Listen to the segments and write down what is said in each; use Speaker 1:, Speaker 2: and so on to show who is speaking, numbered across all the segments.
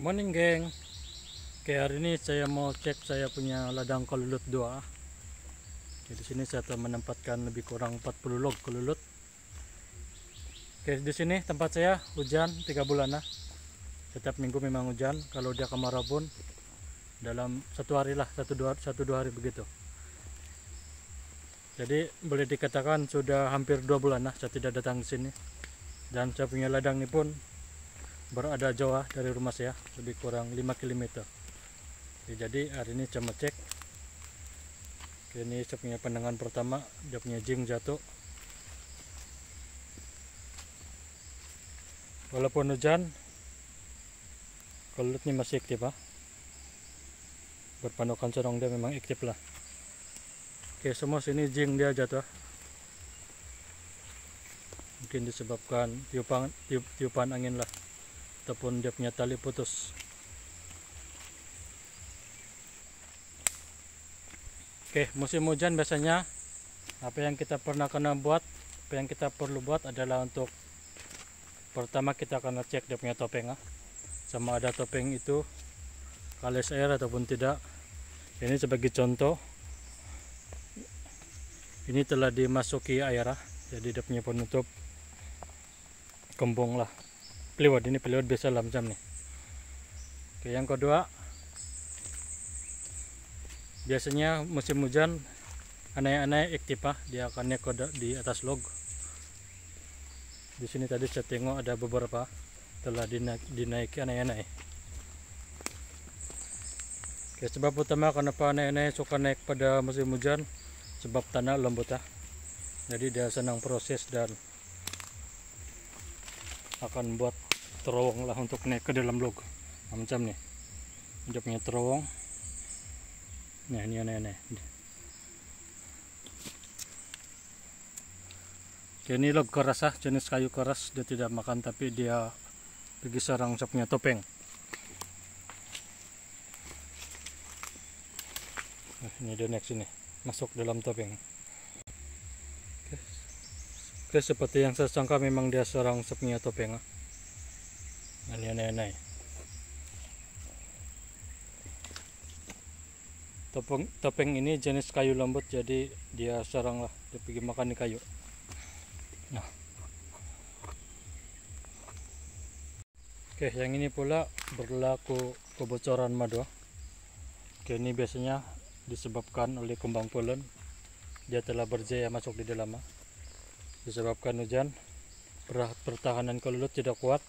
Speaker 1: Morning geng. Oke hari ini saya mau cek saya punya ladang kelulut 2 Oke, di sini saya telah menempatkan lebih kurang 40 log kelulut. Oke di sini tempat saya hujan 3 bulan lah Setiap minggu memang hujan. Kalau dia kemarau pun dalam satu hari lah satu dua, satu dua hari begitu. Jadi boleh dikatakan sudah hampir dua bulan lah saya tidak datang ke sini. Dan saya punya ladang ini pun berada jauh ah dari rumah saya lebih kurang 5 km Oke, jadi hari ini mau cek. Ini saya punya pandangan pertama dia punya jing jatuh. Walaupun hujan kelutnya masih aktif ah. Berpandukan sorong dia memang aktif lah. Oke semua sini jing dia jatuh. Mungkin disebabkan tiupan tiup, tiupan angin lah ataupun dia punya tali putus oke musim hujan biasanya apa yang kita pernah kena buat apa yang kita perlu buat adalah untuk pertama kita akan cek dia punya topeng ah. sama ada topeng itu kalis air ataupun tidak ini sebagai contoh ini telah dimasuki air ah. jadi dia punya penutup kembung lah peliwat ini peliwat biasa lah macam nih. Oke yang kedua biasanya musim hujan aneh-aneh aktif ah dia akan naik di atas log. Di sini tadi saya tengok ada beberapa telah dinaik, dinaiki aneh-aneh. Oke, sebab utama kenapa nenek suka naik pada musim hujan? Sebab tanah lembut ya. Jadi dia senang proses dan akan buat terowong lah untuk naik ke dalam log. Nah, macam nih. Dia punya terowong. Nah, ini nenek. Oke, ini log keras ya, jenis kayu keras. Dia tidak makan tapi dia pergi saya punya topeng. Nah, ini dia next ini masuk dalam topeng. Oke. Seperti yang saya sangka memang dia seorang sepunya topeng. Ini aneh-aneh. Topeng, topeng ini jenis kayu lembut jadi dia serang lah dia pergi makan di kayu. Nah. Oke, yang ini pula berlaku kebocoran madu. Oke, ini biasanya disebabkan oleh kembang polen dia telah berjaya masuk di dalam disebabkan hujan pertahanan kelulut tidak kuat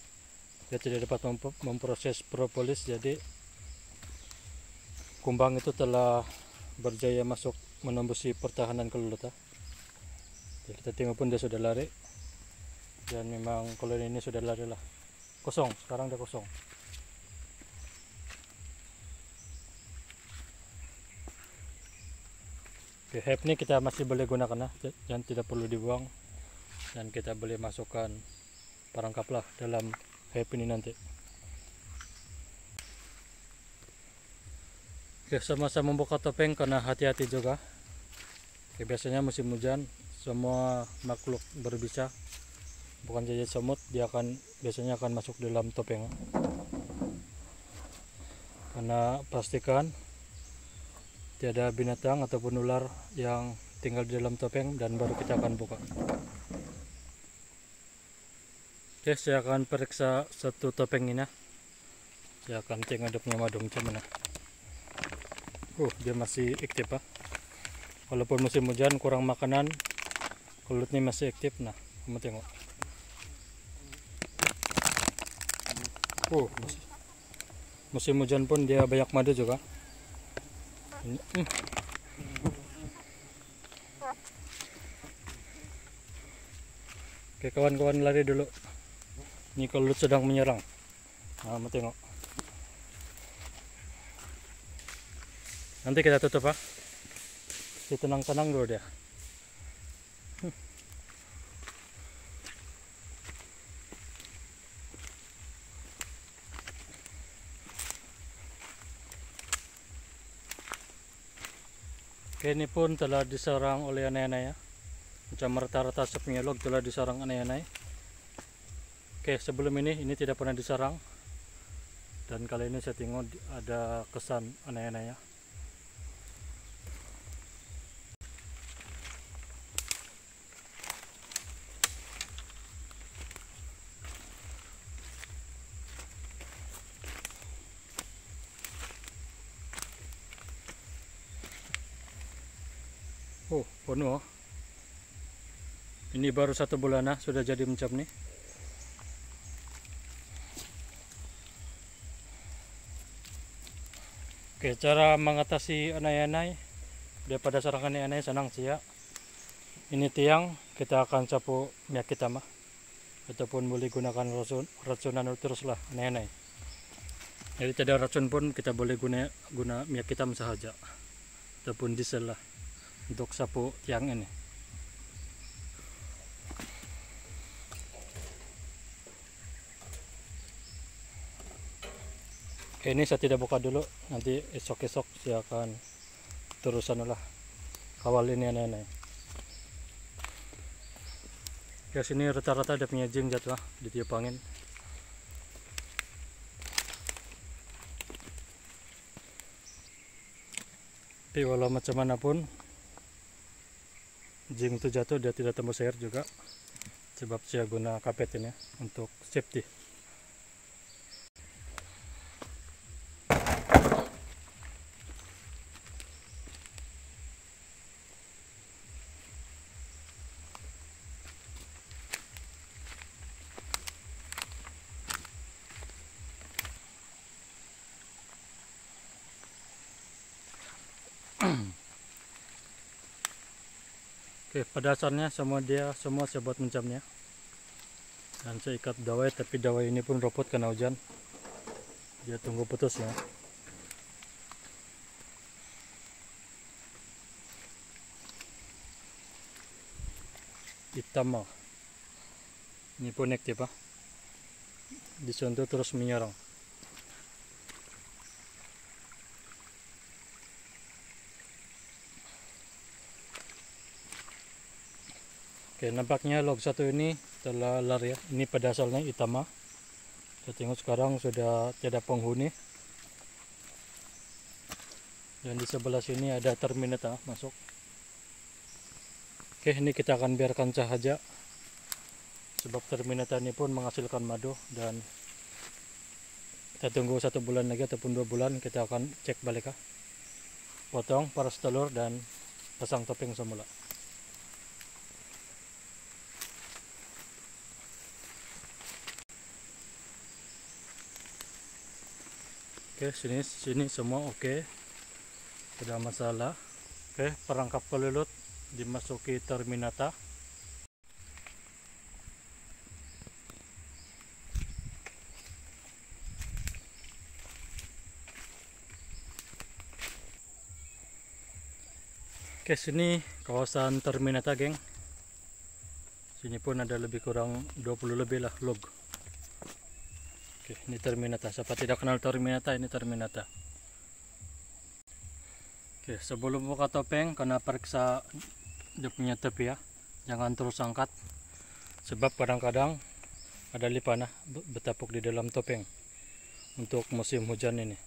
Speaker 1: dia tidak dapat memproses propolis jadi kumbang itu telah berjaya masuk menembusi pertahanan kelulut ya, kita tengok pun dia sudah lari dan memang koloni ini sudah lari lah. Kosong sekarang dia kosong. Oke, hep ini kita masih boleh gunakan ya, dan tidak perlu dibuang dan kita boleh masukkan perangkap lah dalam hep ini nanti. Oke, sama-sama membuka topeng karena hati-hati juga. Oke, biasanya musim hujan semua makhluk berbisa bukan saja semut dia akan biasanya akan masuk dalam topeng karena pastikan tiada binatang ataupun ular yang tinggal di dalam topeng dan baru kita akan buka oke saya akan periksa satu topeng ini. Saya akan tengok dia punya madung mana. Uh dia masih aktif ah walaupun musim hujan kurang makanan kulitnya masih aktif. Nah kamu tengok. Uh musim hujan pun dia banyak madu juga. Hmm. Oke kawan-kawan lari dulu. Ini kalau sedang menyerang. Nah, mau tengok. Nanti kita tutup ah. Si tenang-tenang dulu dia. Oke, ini pun telah diserang oleh aneh-aneh ya. Macam rata-rata sepunya log telah diserang aneh-aneh. Oke, sebelum ini ini tidak pernah diserang. dan kali ini saya tengok ada kesan aneh-anehnya Oh, penuh. oh. Ini baru satu bulan ah, sudah jadi macam nih. Oke, cara mengatasi anai-anai daripada serangan anai senang sih ya. Ini tiang kita akan sapu minyak kita mah ataupun boleh gunakan racun racunan terus lah anai-anai. Jadi tidak racun pun kita boleh guna guna minyak hitam sahaja ataupun diesel lah untuk sapu tiang ini. Ini saya tidak buka dulu. Nanti esok-esok saya akan terusan lah kawal ini aneh-aneh. Ya sini rata-rata ada punya jing jatuh di tiup angin. Tapi walau macam mana pun jing itu jatuh dia tidak tembus air juga sebab saya guna kapet ini untuk safety Pada dasarnya semua dia semua saya buat mencamnya. Dan saya ikat dawai, tapi dawai ini pun ropot karena hujan. Dia tunggu putus ya. Hitam mah. Ini pun aktif ah. Disentuh terus menyerang. Oke, nampaknya log satu ini telah lari ya. Ini pada asalnya Itama. Kita tengok sekarang sudah tiada penghuni. Dan di sebelah sini ada Terminata masuk. Oke, ini kita akan biarkan sahaja. Sebab Terminata ini pun menghasilkan madu dan kita tunggu satu bulan lagi ataupun dua bulan kita akan cek balik ah. Potong paras telur dan pasang topeng semula. Oke, sini sini semua oke. Tidak masalah. Oke, perangkap kelulut dimasuki Terminata. Oke, sini kawasan Terminata, geng. Sini pun ada lebih kurang 20 lebih lah log. Oke, ini Terminata. Siapa tidak kenal Terminata, ini Terminata. Oke, sebelum buka topeng, kena periksa dia punya tepi ya. Jangan terus angkat. Sebab kadang-kadang ada lipanah be- bertapuk di dalam topeng untuk musim hujan ini.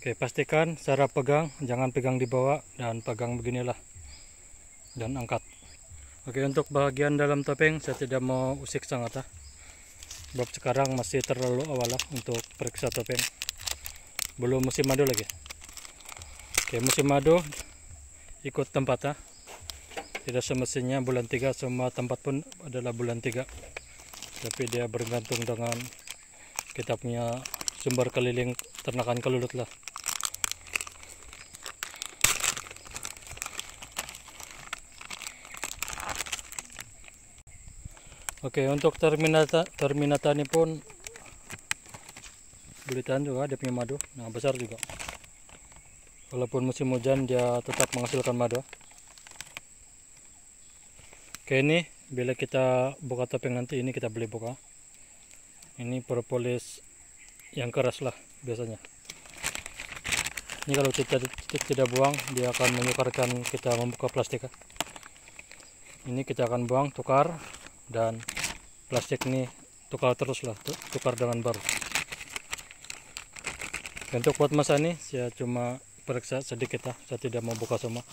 Speaker 1: Oke, pastikan cara pegang, jangan pegang di bawah dan pegang beginilah. Dan angkat. Oke, untuk bagian dalam topeng saya tidak mau usik sangat ah sebab sekarang masih terlalu awal lah untuk periksa topeng belum musim madu lagi. Oke musim madu ikut tempat ya tidak semestinya bulan 3 semua tempat pun adalah bulan 3 tapi dia bergantung dengan kita punya sumber keliling ternakan kelulut lah Oke, untuk terminata terminata ini pun bulitan juga dia punya madu, nah besar juga. Walaupun musim hujan dia tetap menghasilkan madu. Oke ini bila kita buka topeng nanti ini kita beli buka. Ini propolis yang keras lah biasanya. Ini kalau kita tidak, tidak buang dia akan menyukarkan kita membuka plastik. Ini kita akan buang tukar dan plastik ini tukar terus lah tu- tukar dengan baru untuk buat masa ini saya cuma periksa sedikit ya saya tidak mau buka semua.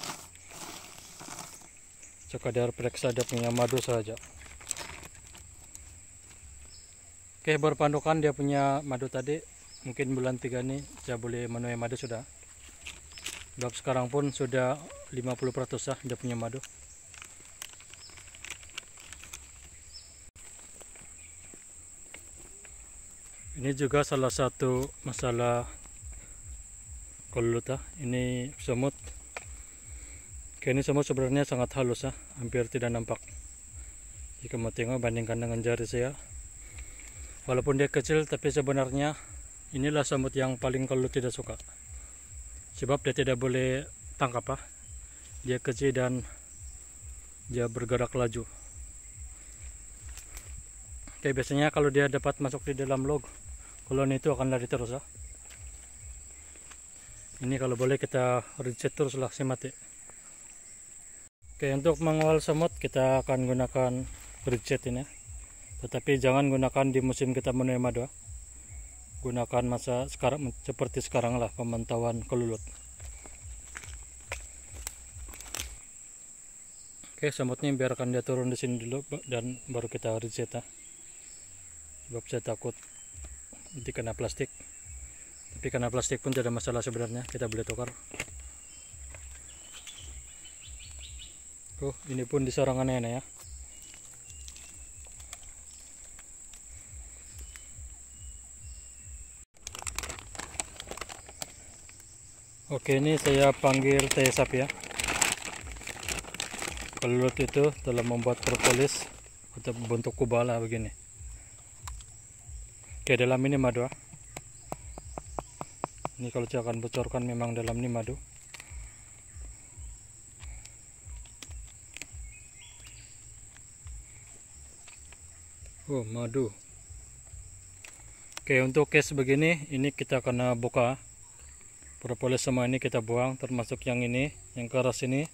Speaker 1: Sekadar periksa dia punya madu saja. Oke berpandukan dia punya madu tadi. Mungkin bulan 3 ini saya boleh menuai madu sudah. Sebab sekarang pun sudah 50% sah dia punya madu ini juga salah satu masalah koluta ini semut. Ini semut sebenarnya sangat halus ya hampir tidak nampak. Jika mau tengok bandingkan dengan jari saya. Walaupun dia kecil tapi sebenarnya inilah semut yang paling kalau tidak suka. Sebab dia tidak boleh tangkap ah. Dia kecil dan dia bergerak laju. Oke biasanya kalau dia dapat masuk di dalam log koloni itu akan lari terus ah. Ini kalau boleh kita reset terus lah si mati. Oke untuk mengawal semut kita akan gunakan reset ini tetapi jangan gunakan di musim kita menuai madu gunakan masa sekarang seperti sekarang lah pemantauan kelulut. Oke semutnya biarkan dia turun di sini dulu dan baru kita reset ya sebab saya takut nanti kena plastik. Tapi karena plastik pun tidak masalah sebenarnya. Kita boleh tukar. Oh ini pun di sarangannya ya. Oke ini saya panggil TSAP ya. Pelut itu telah membuat propolis untuk bentuk kubala begini Oke dalam ini madu ini kalau saya akan bocorkan memang dalam ini madu. Oh madu. Oke untuk case begini ini kita kena buka propolis semua ini kita buang termasuk yang ini yang keras ini.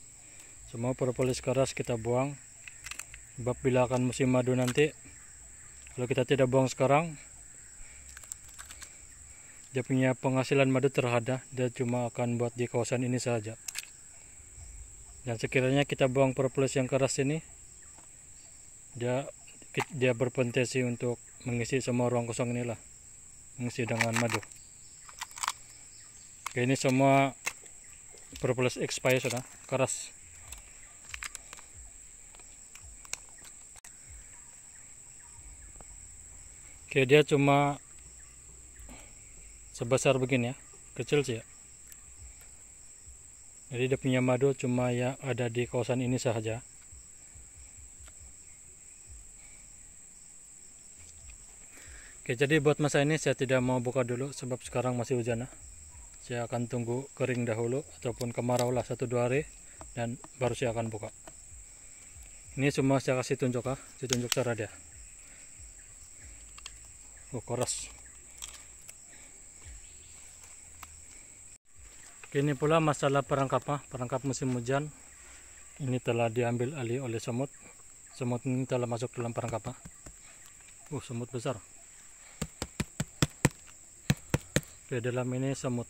Speaker 1: Semua propolis keras kita buang. Sebab bila akan musim madu nanti kalau kita tidak buang sekarang dia punya penghasilan madu terhadap dia cuma akan buat di kawasan ini saja. Dan sekiranya kita buang propolis yang keras ini dia dia berpotensi untuk mengisi semua ruang kosong inilah mengisi dengan madu. Oke ini semua propolis expired sudah keras. Oke dia cuma sebesar begini ya kecil sih ya jadi dia punya madu cuma ya ada di kawasan ini saja Oke jadi buat masa ini saya tidak mau buka dulu sebab sekarang masih hujan ya. Saya akan tunggu kering dahulu ataupun kemarau lah satu dua hari dan baru saya akan buka. Ini semua saya kasih tunjuk ah, ditunjuk cara dia. Oh keras. Ini pula masalah perangkap, ah, perangkap musim hujan. Ini telah diambil alih oleh semut. Semut ini telah masuk dalam perangkap. Ah. Uh, semut besar. Di dalam ini semut.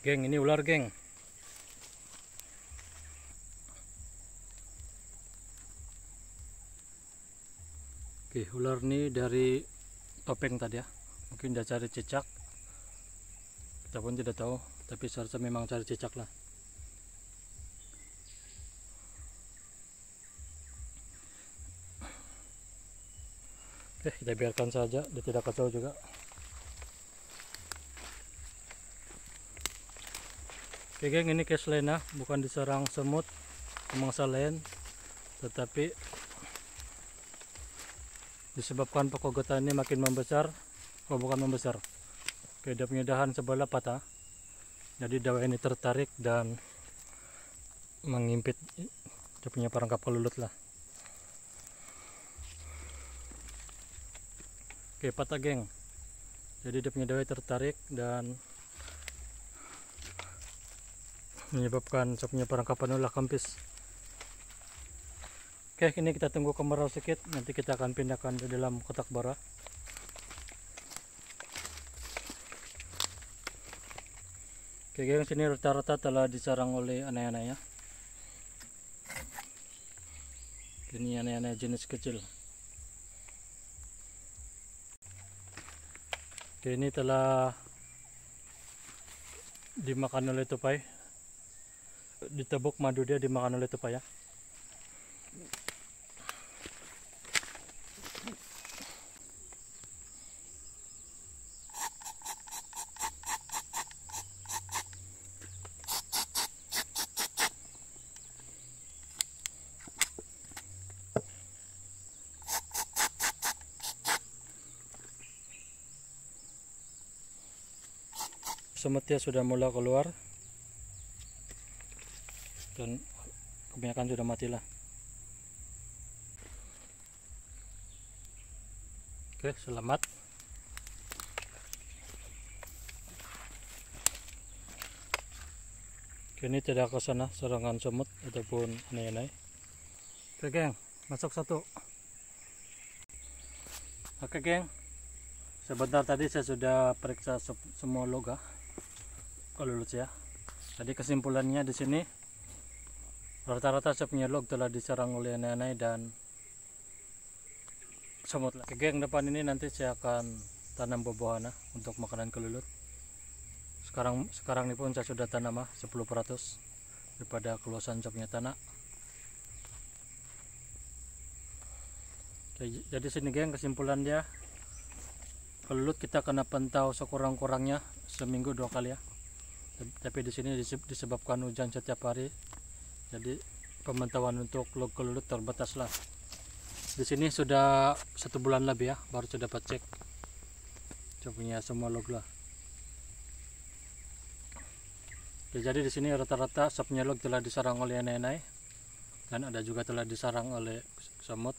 Speaker 1: Geng, ini ular, geng. Oke, ular ini dari topeng tadi ya. Mungkin dia cari cicak. Kita pun tidak tahu, tapi seharusnya memang cari cicak lah. Oke, kita biarkan saja, dia tidak kacau juga. Oke geng, ini case lain ya, bukan diserang semut, mangsa lain, tetapi disebabkan pokok getah ini makin membesar oh bukan membesar. Oke dia punya dahan sebelah patah. Jadi daun ini tertarik dan mengimpit. Dia punya perangkap kelulut lah. Oke patah geng. Jadi dia punya daun tertarik dan menyebabkan saya punya perangkapan ulah kampis Oke, ini kita tunggu kemarau sedikit. Nanti kita akan pindahkan ke dalam kotak bara. Oke, geng sini rata-rata telah diserang oleh anak-anaknya. Ini anak-anak jenis kecil. Oke, ini telah dimakan oleh tupai. Ditebuk madu dia dimakan oleh tupai ya. Semutnya sudah mulai keluar. Dan kebanyakan sudah mati lah oke selamat. Oke, ini tidak ke sana serangan semut ataupun aneh-aneh. Oke geng masuk satu. Oke geng. Sebentar tadi saya sudah periksa semua loga kalau ya. Jadi kesimpulannya di sini rata-rata saya punya log telah diserang oleh nenek dan semut lah. yang depan ini nanti saya akan tanam buah-buahan untuk makanan kelulut. Sekarang sekarang ini pun saya sudah tanam ah 10% daripada keluasan saya punya tanah. Jadi sini geng kesimpulan dia kelulut kita kena pantau sekurang-kurangnya seminggu dua kali ya tapi di sini disebabkan hujan setiap hari. Jadi pemantauan untuk log kelulut terbatas lah. Di sini sudah satu bulan lebih ya baru sudah dapat cek. Punya semua log lah. Ya, jadi di sini rata-rata sapnya log telah disarang oleh nenek dan ada juga telah disarang oleh semut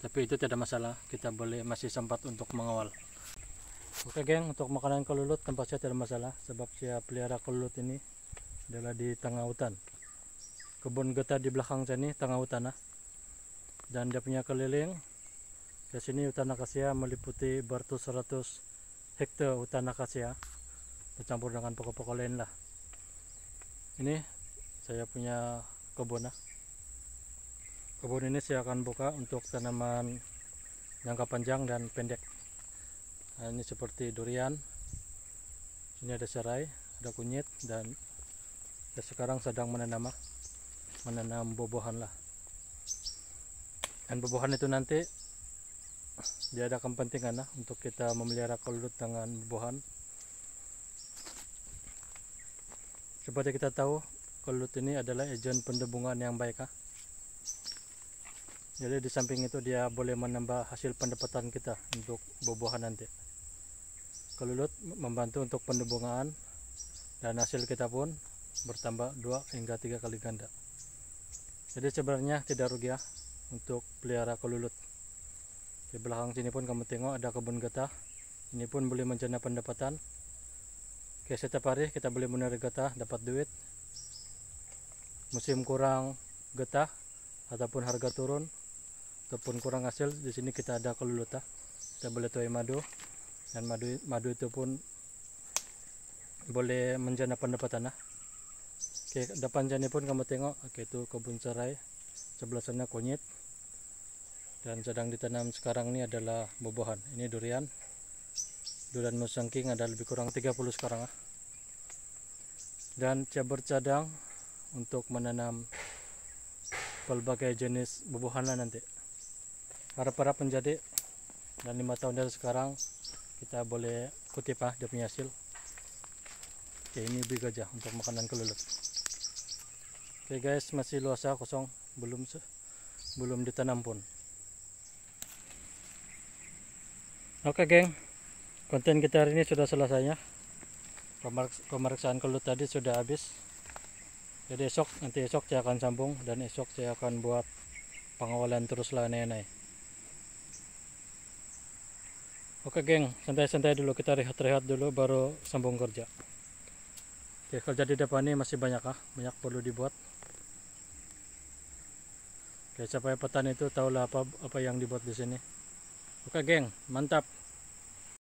Speaker 1: tapi itu tidak masalah kita boleh masih sempat untuk mengawal Oke geng, untuk makanan kelulut tempat saya tidak masalah sebab saya pelihara kelulut ini adalah di tengah hutan. Kebun getah di belakang sini tengah hutan nah. Dan dia punya keliling ke sini hutan akasia meliputi beratus-ratus hektar hutan akasia bercampur dengan pokok-pokok lain lah. Ini saya punya kebun nah. Kebun ini saya akan buka untuk tanaman jangka panjang dan pendek nah, ini seperti durian. Ini ada serai ada kunyit dan ya sekarang sedang menanam menanam bobohan lah. Dan bobohan itu nanti dia ada kepentingan lah untuk kita memelihara kelulut dengan bobohan. Seperti kita tahu kelulut ini adalah agen pendebungan yang baik ah. Jadi di samping itu dia boleh menambah hasil pendapatan kita untuk bobohan nanti kelulut membantu untuk pendebungan dan hasil kita pun bertambah dua hingga tiga kali ganda. Jadi sebenarnya tidak rugi ya untuk pelihara kelulut di belakang sini pun kamu tengok ada kebun getah. Ini pun boleh menjana pendapatan. Oke setiap hari kita boleh menarik getah dapat duit. Musim kurang getah ataupun harga turun ataupun kurang hasil di sini kita ada kelulut ya. Kita boleh tuai madu dan madu madu itu pun boleh menjana pendapatan nah. Oke, depan jani pun kamu tengok, oke itu kebun serai, sebelah sana kunyit. Dan sedang ditanam sekarang ini adalah buah Ini durian. Durian musangking ada lebih kurang 30 sekarang ah. Dan saya bercadang untuk menanam berbagai jenis buah lah nanti. Harap-harap menjadi dan lima tahun dari sekarang kita boleh kutip ah dia punya hasil. Oke ini big aja untuk makanan kelulut. Oke guys masih luasa kosong. Belum belum ditanam pun. Oke geng. Konten kita hari ini sudah selesai ya pemeriksaan kelulut tadi sudah habis. Jadi esok nanti esok saya akan sambung dan esok saya akan buat pengawalan terus lah nenek Oke geng, santai-santai dulu kita rehat-rehat dulu baru sambung kerja. Oke, kerja di depan ini masih banyak ah, banyak perlu dibuat. Kaya siapa petani itu tahulah apa apa yang dibuat di sini. Oke, geng, mantap.